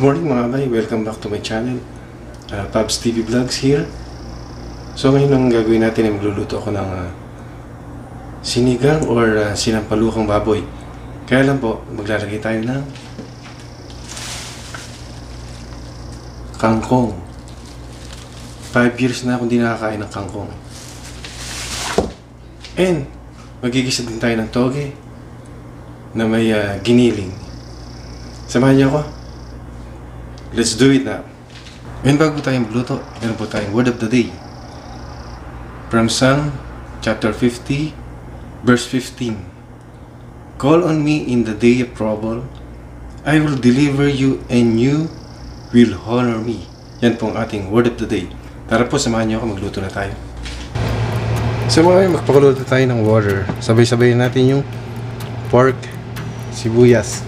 Good morning mga bay, welcome back to my channel. Uh, Pabs TV Vlogs here. So ngayon ang gagawin natin ay magluluto ako ng uh, sinigang or uh, sinampalukang baboy. Kaya lang po, maglalagay tayo ng kangkong. 5 years na akong di nakakain ng kangkong. And magigisa din tayo ng toge na may uh, giniling. Samahan niyo ako. Let's do it now. And bago tayo magluto, meron po tayong word of the day. From Psalm chapter 50, verse 15. Call on me in the day of trouble. I will deliver you and you will honor me. Yan po ang ating word of the day. Tara po, samahan niyo ako, magluto na tayo. So mga magpakuluto tayo ng water. Sabay-sabay natin yung pork, sibuyas,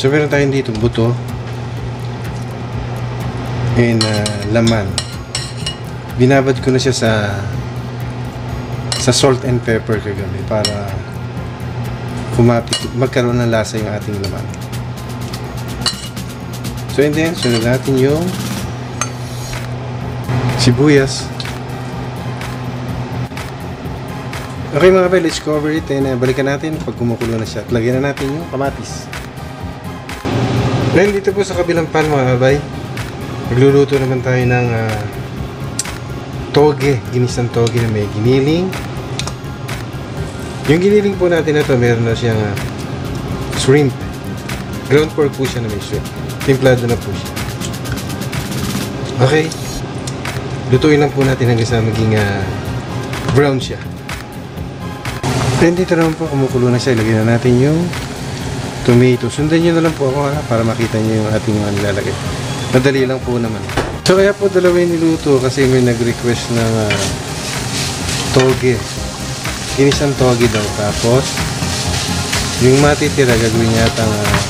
So meron tayong dito buto and uh, laman. Binabad ko na siya sa sa salt and pepper kagabi para kumapit, magkaroon ng lasa yung ating laman. So and then, sunod natin yung sibuyas. Okay mga bay, let's cover it and uh, balikan natin pag kumukulo na siya. Lagyan na natin yung kamatis. Then dito po sa kabilang pan mga kabay, magluluto naman tayo ng uh, toge, ginisang toge na may giniling. Yung giniling po natin na to, meron na siyang uh, shrimp. Ground pork po siya na may shrimp. Timplado na po siya. Okay. Lutuin lang po natin hanggang sa maging uh, brown siya. Then dito naman po kumukulo na siya. Ilagay na natin yung tomato. Sundan nyo na lang po ako ha, para makita nyo yung ating mga nilalagay. Madali lang po naman. So kaya po dalawa yung niluto kasi may nag-request ng uh, toge. Ginisang toge daw. Tapos, yung matitira gagawin yata ng uh,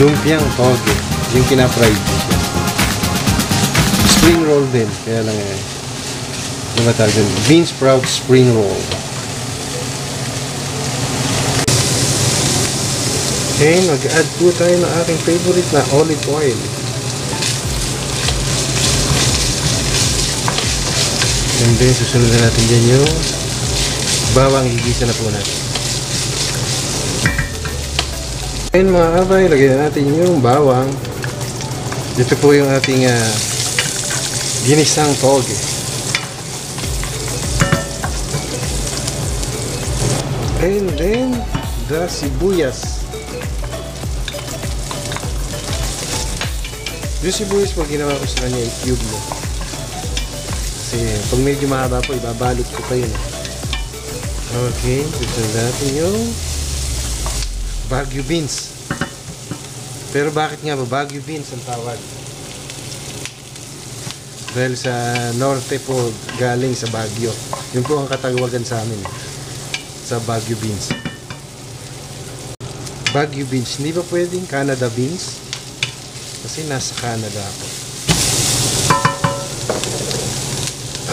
lumpiang toge. Yung kina-fried. Spring roll din. Kaya lang eh. Ano ba tawag? Bean sprout spring roll. Okay, mag-add po tayo ng aking favorite na olive oil. And then, susunod na natin dyan yung bawang higisa na po natin. Ayun mga kabay, lagyan na natin yung bawang. Ito po yung ating uh, ginisang toge. And then, the sibuyas. Yung sibuyas po ginawa ko sa kanya i-cube mo. Kasi pag medyo mahaba po, ibabalot ko pa yun. Okay, susunod natin yung Baguio beans. Pero bakit nga ba Baguio beans ang tawag? Dahil sa norte po galing sa Baguio. Yun po ang katawagan sa amin sa Baguio beans. Baguio beans. Hindi ba pwedeng Canada beans? Kasi nasa Canada ako.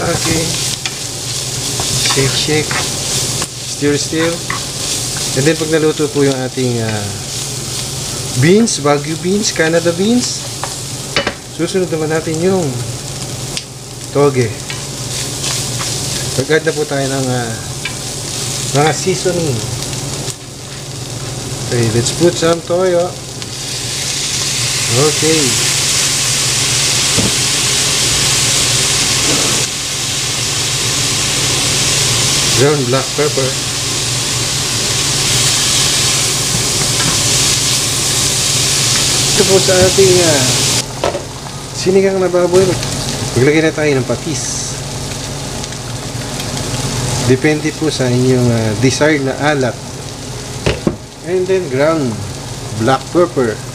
Okay. Shake, shake. Stir, stir. And then pag naluto po yung ating uh, beans, Baguio beans, Canada beans, susunod naman natin yung toge. Pag-add na po tayo ng uh, mga seasoning. Okay, let's put some toyo. Okay. Ground black pepper. Ito po sa ating uh, sinigang na baboy. Maglagay na tayo ng patis. Depende po sa inyong uh, desired na alat. And then ground black pepper.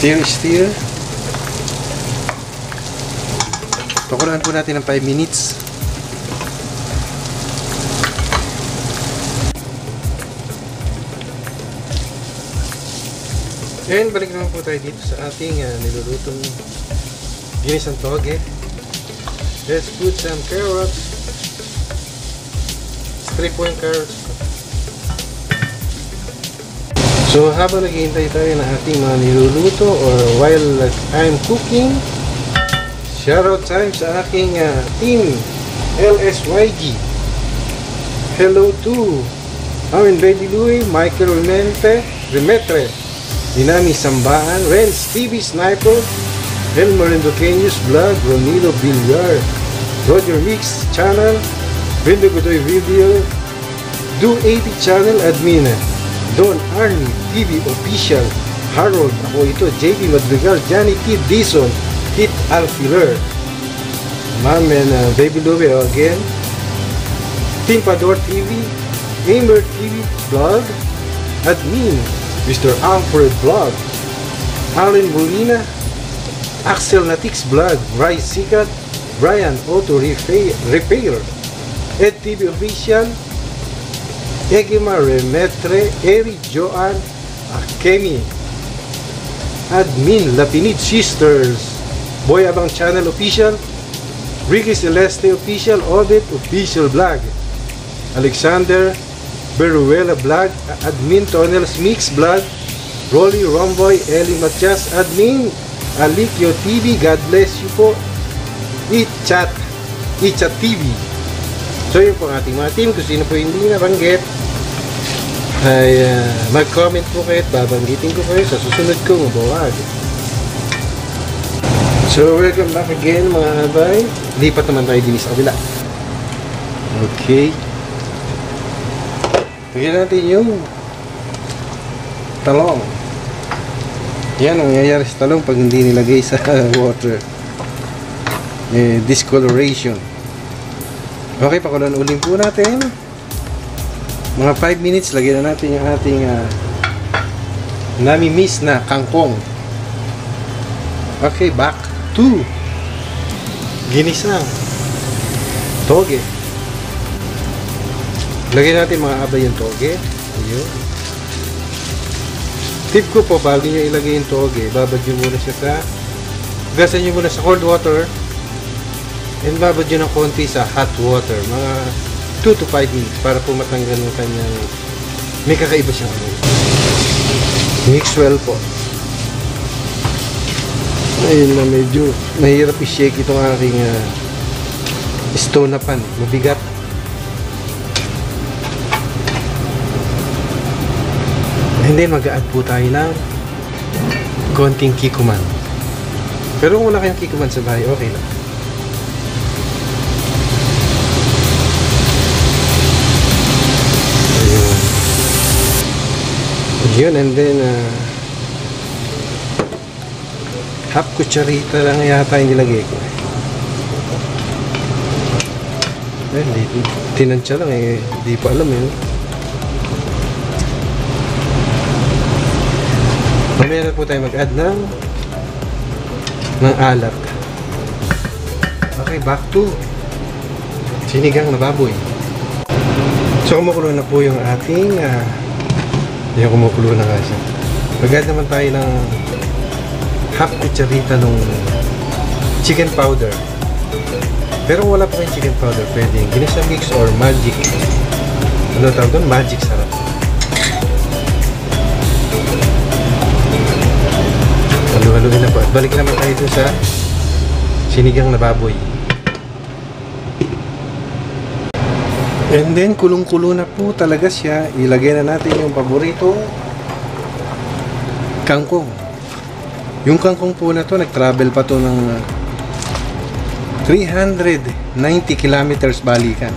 Stir, stir. Pakulaan po natin ng 5 minutes. And balik naman po tayo dito sa ating uh, nilulutong ginisang toge. Let's put some carrots. Three point carrots. So habang naghihintay tayo ng ating mga niluluto or while I'm cooking, shoutout time sa aking uh, team LSYG. Hello to Amin Baby Louie, Michael Remente, Remetre, Dinami Sambaan, Renz TV Sniper, Elmer Endoqueños Vlog, Ronilo Villar, Roger Mix Channel, Bindo Godoy Video, Do 80 Channel Admin, Don Army TV Official, Harold, ako ito, JB Madrigal, Johnny T. Dison, Kit Alfiler, Ma'am and uh, Baby Louie again, Team Pador TV, Gamer TV Vlog, Admin, Mr. Alfred Vlog, Allen Molina, Axel Natix Vlog, Bryce Sikat, Brian Auto Repair, Repair Ed TV Official, Egima Remetre, Eri Joan, Akemi, Admin Lapinid Sisters, Boy Abang Channel Official, Ricky Celeste Official, Audit Official Vlog, Alexander Beruela Vlog, Admin Tonels Mix Vlog, Rolly Romboy, Eli Matias Admin, Alikyo TV, God bless you po. Ichat, Ichat TV. So yun po ang ating mga team. Kung sino po hindi nabanggit, ay ah, mag-comment po kayo at babanggitin ko kayo sa susunod kong buwag. So welcome back again mga abay. Lipat naman tayo din sa kabila. Okay. Bigyan natin yung talong. Yan ang nangyayari sa talong pag hindi nilagay sa water. Eh, discoloration. Okay, pakulan ulit po natin. Mga 5 minutes, lagyan na natin yung ating uh, nami-miss na kangkong. Okay, back to ginisang toge. Lagyan natin mga abay yung toge. Ayun. Tip ko po, bago nyo ilagay yung toge, babad muna siya sa gasan nyo muna sa cold water and babad nyo ng konti sa hot water. Mga 2 to 5 minutes para po matanggal yung kanyang may kakaiba siyang amoy. Mix well po. Ayun na medyo mahirap i-shake itong aking uh, stone na pan. Mabigat. And mag-add po tayo ng konting kikuman. Pero kung wala kayong kikuman sa bahay, okay lang. Yun, and then uh, half kutsarita lang yata yung nilagay ko. Eh, tinansya lang eh. Di pa alam eh. Mamaya na po tayo mag-add ng ng alat. Okay, back to sinigang na baboy. So, kumukulo na po yung ating uh, yung kumukulo na nga siya. Mag-add naman tayo ng half kutsarita ng chicken powder. Pero wala pa kayong chicken powder, pwede yung ginisa mix or magic. Ano tawag doon? Magic sarap. Halo-haloin na po. At balik naman tayo sa sinigang na baboy. And then, kulong-kulo na po talaga siya. Ilagay na natin yung paborito kangkong. Yung kangkong po na to, nag-travel pa to ng 390 kilometers balikan.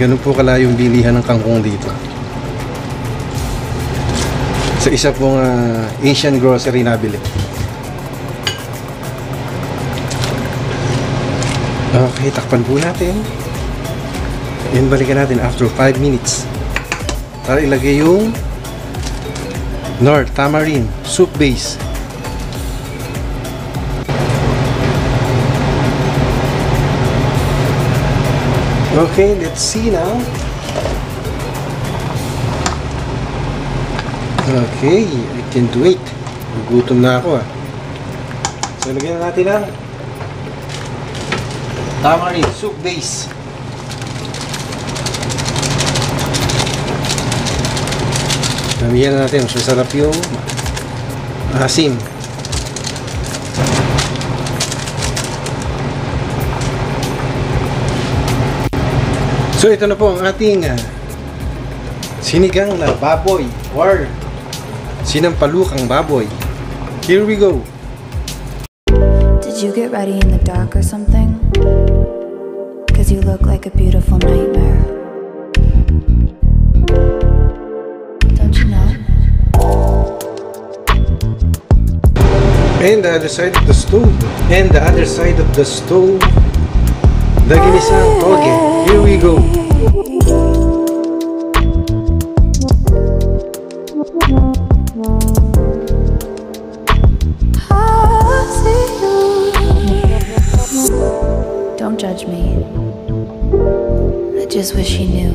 Ganun po kala yung bilihan ng kangkong dito. Sa isa pong ah, Asian grocery nabili. Okay, takpan po natin. Yan, balikan natin after 5 minutes. Para ilagay yung Nor Tamarind Soup Base. Okay, let's see now. Okay, I can't wait. Gugutom na ako ah. So, lagyan na natin ang Tamarind soup base. Damihan na natin. Mas masarap yung asim. So ito na po ang ating ah, sinigang na baboy or sinampalukang baboy. Here we go. Did you get ready in the dark or something? Cause you look like a beautiful nightmare. And the other side of the stove. And the other side of the stove. Ginisang toge. Here we go. Don't judge me. I just wish you knew.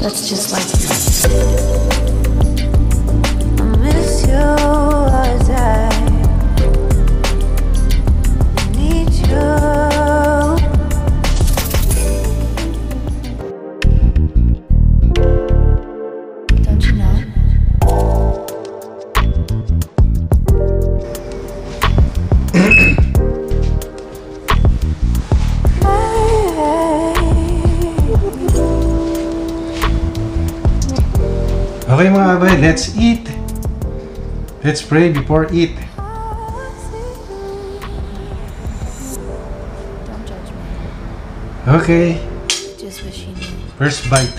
That's just like let's eat. Let's pray before eat. Don't judge me. Okay, Just wish you knew. first bite.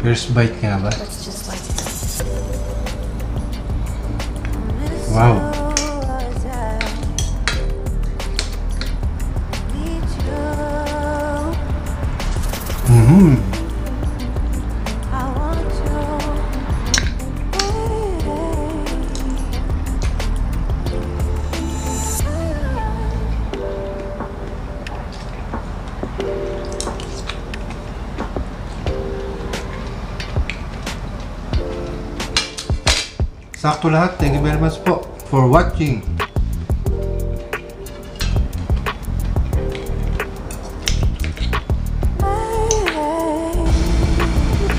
First bite nga ba? That's just like Wow. Sakto lahat. Thank you very much po for watching.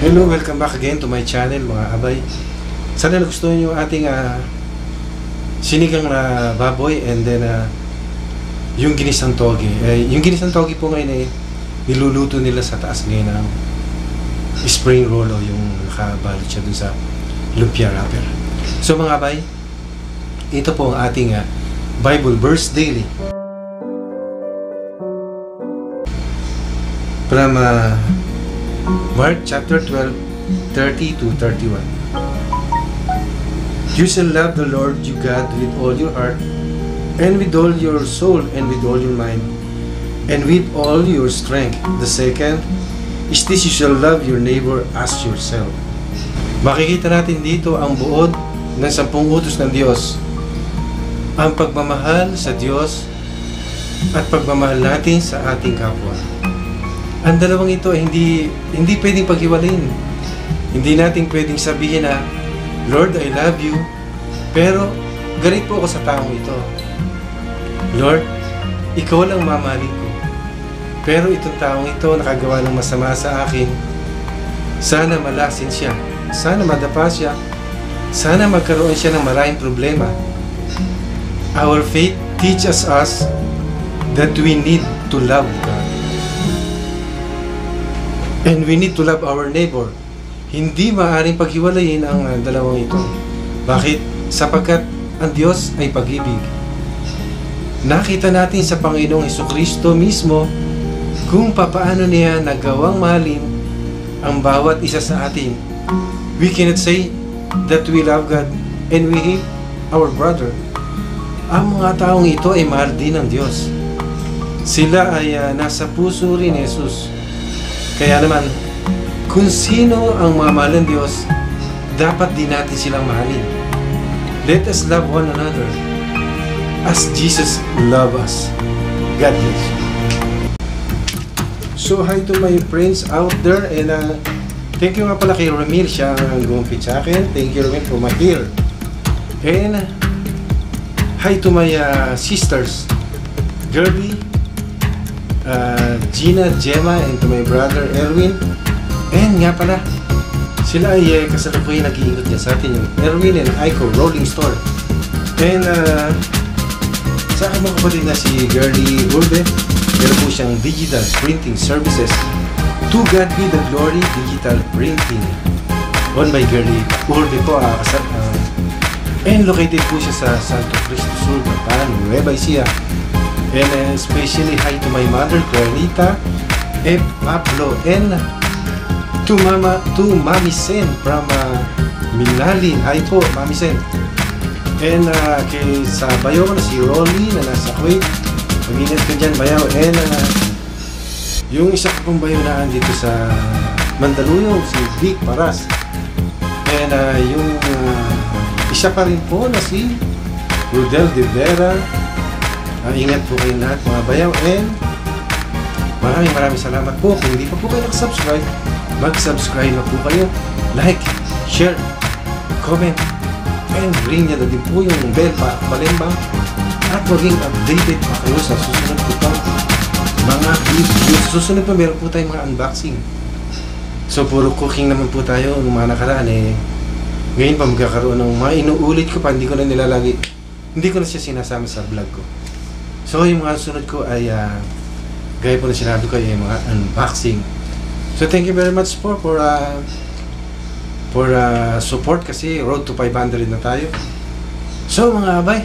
Hello, welcome back again to my channel mga abay. Sana nagustuhan yung ating ah, sinigang na baboy and then ah, yung ginisang toge. Eh, yung ginisang toge po ngayon eh, niluluto nila sa taas ngayon ng spring roll o yung nakabalot siya dun sa lumpia wrapper. So mga abay, ito po ang ating ah, Bible verse daily. From ah, Mark chapter 12, 30 to 31. You shall love the Lord your God with all your heart, and with all your soul, and with all your mind, and with all your strength. The second is this you shall love your neighbor as yourself. Makikita natin dito ang buod ng sampung utos ng Diyos. Ang pagmamahal sa Diyos at pagmamahal natin sa ating kapwa. Ang dalawang ito ay hindi hindi pwedeng paghiwalayin. Hindi natin pwedeng sabihin na Lord, I love you, pero galit po ako sa taong ito. Lord, ikaw lang mamahalin ko. Pero itong taong ito nakagawa ng masama sa akin. Sana malasin siya. Sana madapa siya. Sana magkaroon siya ng maraming problema. Our faith teaches us that we need to love God. And we need to love our neighbor. Hindi maaaring paghiwalayin ang uh, dalawang ito. Bakit? Sapagkat ang Diyos ay pag-ibig. Nakita natin sa Panginoong Heso Kristo mismo kung papaano niya nagawang mahalin ang bawat isa sa atin. We cannot say that we love God and we hate our brother. Ang mga taong ito ay mahal din ng Diyos. Sila ay uh, nasa puso rin ni Jesus. Kaya naman, kung sino ang mamahal ng Diyos, dapat din natin silang mahalin. Let us love one another as Jesus loved us. God bless you. So, hi to my friends out there and uh, thank you nga pala kay Ramil siya ang gumpit sa akin. Thank you Ramil for my hair. And hi to my uh, sisters, Gerby, uh, Gina, Gemma, and to my brother Erwin. And nga pala, sila ay uh, kasalukuyan nag-iingot niya sa atin yung Erwin and Aiko Rolling Store. And uh, sa aking mga kapatid na si Girlie Urbe, meron po siyang digital printing services. To God be the glory, digital printing. Owned by Girlie Urbe po. Uh, kasat, uh, and located po siya sa Santo Cristo Sur, Bataan, Nueva Ecija. And uh, especially hi to my mother, Clarita, and Pablo, and to Mama, to Mami Sen from uh, Minalin. Hi po, Mami Sen. And uh, kay sa bayo ko na si Rolly na nasa Kuwait. Mag-ingat ka dyan, bayaw. And uh, yung isa ko pong bayo na dito sa Mandaluyong, si Vic Paras. And uh, yung uh, isa pa rin po na si Rudel De Vera. Uh, ingat po kayong lahat mga bayaw. And maraming maraming salamat po. Kung hindi pa po kayo nakasubscribe, mag-subscribe na po kayo. Like, share, comment, and ring niya na din po yung bell pa, palimbang at maging updated pa kayo sa susunod po pang mga videos. Susunod pa meron po tayong mga unboxing. So puro cooking naman po tayo nung mga nakaraan eh. Ngayon pa magkakaroon ng mga inuulit ko pa, hindi ko na nilalagay. Hindi ko na siya sinasama sa vlog ko. So yung mga sunod ko ay uh, gaya po na sinabi ko ay mga unboxing. So thank you very much po for uh, for uh, support kasi road to 500 na tayo. So mga abay,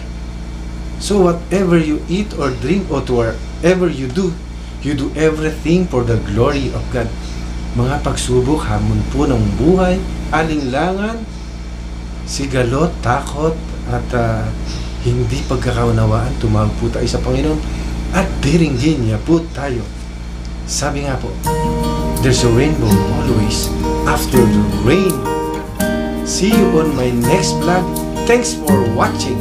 so whatever you eat or drink or whatever you do, you do everything for the glory of God. Mga pagsubok, hamon po ng buhay, alinlangan, sigalot, takot, at uh, hindi pagkakaunawaan, tumawag po tayo sa Panginoon at biringgin niya po tayo. Sabi nga po, there's a rainbow always after the rain. See you on my next vlog. Thanks for watching.